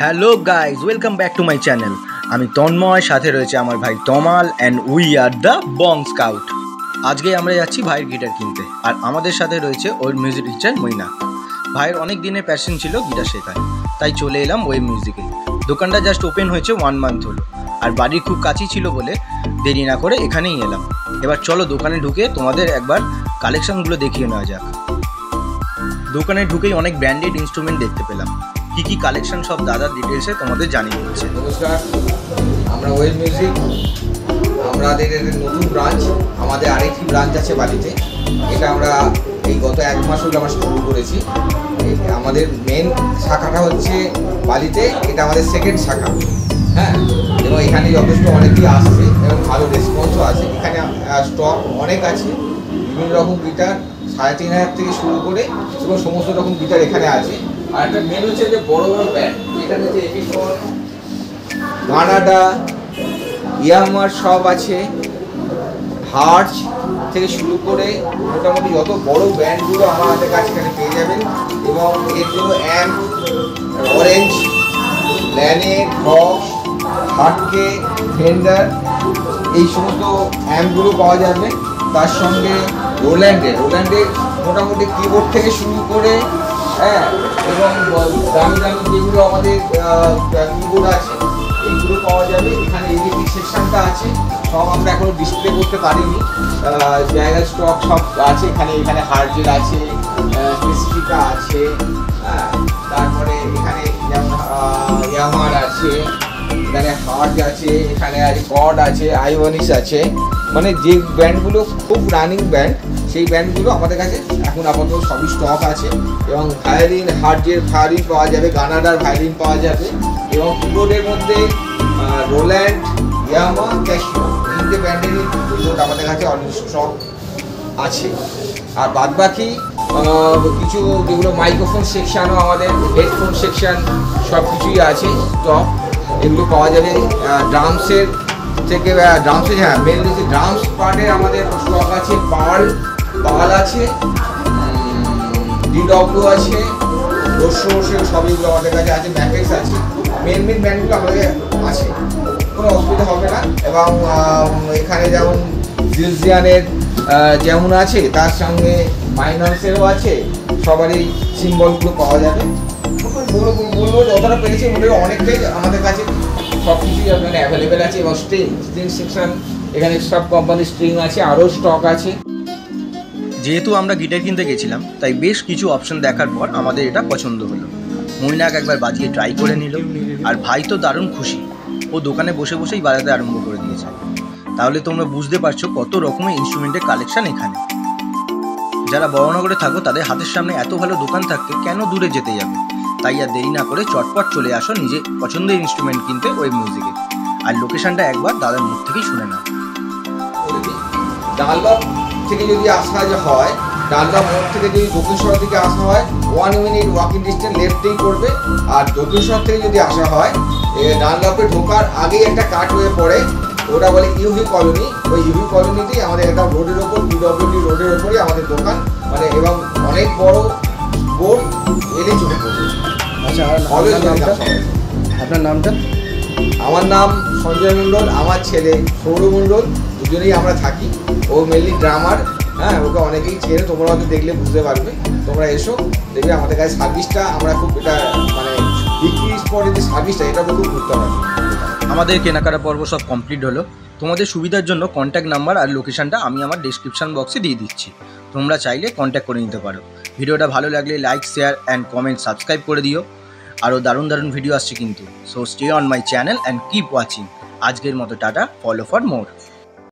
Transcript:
Hello guys welcome back to my channel আমি তন্ময়, সাথে রয়েছে আমার ভাই Tamal and we are the Bong scout আজকে আমরা যাচ্ছি ভাইয়ের গিটার কিনতে, আর আমাদের সাথে রয়েছে ওর মিউজিক টিচার মইনা ভাইয়ের অনেক দিনের প্যাশন ছিল গিটার শেখার, তাই চলে এলাম ওই মিউজিকে দোকানটা জাস্ট ওপেন হয়েছে ওয়ান মান্থ হলো, আর বাড়ির খুব কাছেই ছিল বলে দেরি না করে এখানেই এলাম। এবার চলো দোকানে ঢুকে তোমাদের একবার কালেকশনগুলো দেখিয়ে নেওয়া যাক। দোকানে ঢুকেই অনেক ব্র্যান্ডেড ইনস্ট্রুমেন্ট দেখতে পেলাম। কি কি কালেকশন সব দাদার ডিটেলসে তোমাদের জানিয়ে দিচ্ছে। নমস্কার, আমরা ওয়েল মিউজিক আমাদের নতুন ব্রাঞ্চ আমাদের আরেকটি ব্রাঞ্চ আছে বাড়িতে। এটা আমরা এই গত এক মাস হলে আমরা শুরু করেছি। আমাদের মেন শাখাটা হচ্ছে বালিতে, এটা আমাদের সেকেন্ড শাখা। হ্যাঁ এবং এখানে যথেষ্ট অনেকেই আসছে এবং ভালো রেসপন্সও আছে। এখানে স্টক অনেক আছে। বিভিন্ন রকম গিটার সাড়ে তিন হাজার থেকে শুরু করে এবং সমস্ত রকম গিটার এখানে আছে। আর একটা মেন হচ্ছে যে বড় বড় ব্যান্ড এখানে হচ্ছে এপিফোন গানাডা ইয়ামার সব আছে। হার্চ থেকে শুরু করে মোটামুটি যত বড় ব্যান্ডগুলো আমাদের কাছে এখানে পেয়ে যাবেন। এবং এর জন্য amp Orange Laney Vox Hartke Fender এই সমস্ত অ্যাম্পগুলো পাওয়া যাবে। তার সঙ্গে রোল্যান্ডের রোল্যান্ডের মোটামুটি কিবোর্ড থেকে শুরু করে হ্যাঁ এবং দামি দামি যেগুলো আমাদের কিবোর্ড আছে এইগুলো পাওয়া যাবে। এখানে ইলেকট্রিক সেকশনটা আছে সব আমরা এখনও ডিসপ্লে করতে পারিনি। আহ, জায়গার স্টক সব আছে এখানে। এখানে হার্ডজের আছে স্পেসিফিকা আছে হ্যাঁ। তারপরে এখানে ইয়ামার আছে এখানে হার্জ আছে এখানে কড আছে আইওনিস আছে। মানে যে ব্যান্ডগুলো খুব রানিং ব্যান্ড সেই ব্যান্ডগুলো আমাদের কাছে এখন আপাতত সবই স্টক আছে এবং ভায়োলিন হার্জের ভায়োলিন পাওয়া যাবে গানাডার ভায়োলিন পাওয়া যাবে এবং কিবোর্ডের মধ্যে রোল্যান্ড ইয়ামা ক্যাশিও তিনটে ব্যান্ডেরই কিবোর্ড আমাদের কাছে অলরেডি স্টক আছে। আর বাদ বাকি কিছু যেগুলো মাইক্রোফোন সেকশানও আমাদের হেডফোন সেকশন সব কিছুই আছে স্টক এগুলো পাওয়া যাবে। ড্রামসের থেকে ড্রামসের হ্যাঁ মেনলি যে ড্রামস পার্টের আমাদের স্টক আছে পাল পাল আছে ডিডব্লিউ আছে রস্য সে সবইগুলো আমাদের কাছে আছে ম্যাপেক্স আছে। মেন মেন ব্যান্ডগুলো আমাদের আছে। কোনো অসুবিধা হবে না। এবং এখানে যেমন জিলজিয়ানের যেমন আছে, তার সঙ্গে মাইনান্সেরও আছে। সবারই সিম্বলগুলো পাওয়া যাবে। বলব বলব যতটা পেরেছি, মোটামুটি অনেকটাই আমাদের কাছে সব কিছুই আপনার অ্যাভেলেবেল আছে। এবং স্ট্রিং স্ট্রিং সেকশন এখানে সব কোম্পানির স্ট্রিং আছে, আরও স্টক আছে। যেহেতু আমরা গিটার কিনতে গেছিলাম, তাই বেশ কিছু অপশন দেখার পর আমাদের এটা পছন্দ হলো। মৈনাক একবার বাজিয়ে ট্রাই করে নিল, আর ভাই তো দারুণ খুশি। ও দোকানে বসে বসেই বাজাতে আরম্ভ করে দিয়েছে। তাহলে তোমরা বুঝতে পারছ কত রকমের ইনস্ট্রুমেন্টের কালেকশন এখানে। যারা বড়নগরে থাকো, তাদের হাতের সামনে এত ভালো দোকান থাকতে কেন দূরে যেতে যাবে? তাই আর দেরি না করে চটপট চলে আসো নিজে পছন্দের ইনস্ট্রুমেন্ট কিনতে ওই মিউজিকে আর লোকেশনটা একবার দাদার মুখ থেকেই শুনে নাও। থেকে যদি আসা যে হয় ডানলপ মোড় থেকে যদি দক্ষিণেশ্বর দিকে আসা হয় ওয়ান মিনিট ওয়াকিং ডিস্টেন্স লেফটেই করবে। আর দক্ষিণেশ্বর থেকে যদি আসা হয় এ ডানলপে ঢোকার আগেই একটা কাট হয়ে পড়ে ওটা বলে ইউভি কলোনি। ওই ইউভি কলোনিতেই আমাদের একটা রোডের ওপর পিডব্লিউডি রোডের ওপরই আমাদের দোকান। মানে এবং অনেক বড় বোর্ড এলে চোখে পড়বে আচ্ছা আর আপনার নামটা? আপনার নামটা? আমার নাম সঞ্জয় মণ্ডল আমার ছেলে সৌর মণ্ডল দুজনেই আমরা থাকি। ও মেনলি ড্রামার হ্যাঁ ওকে অনেকেই চেনে, তোমরা হয়তো দেখলে বুঝতে পারবে। তোমরা এসো, দেখবে আমাদের কাছে সার্ভিসটা আমরা খুব এটা মানে বিক্রি স্পটের যে সার্ভিসটা এটা খুব গুরুত্ব পাচ্ছি আমাদের কেনাকাটা পর্ব সব কমপ্লিট হলো। তোমাদের সুবিধার জন্য কন্ট্যাক্ট নাম্বার আর লোকেশনটা আমি আমার ডিসক্রিপশন বক্সে দিয়ে দিচ্ছি। তোমরা চাইলে কন্ট্যাক্ট করে নিতে পারো। ভিডিওটা ভালো লাগলে like share and comment subscribe করে দিও। আরও দারুণ দারুণ ভিডিও আসছে কিন্তু। So stay on my channel and keep watching আজকের মতো টাটা। Follow for more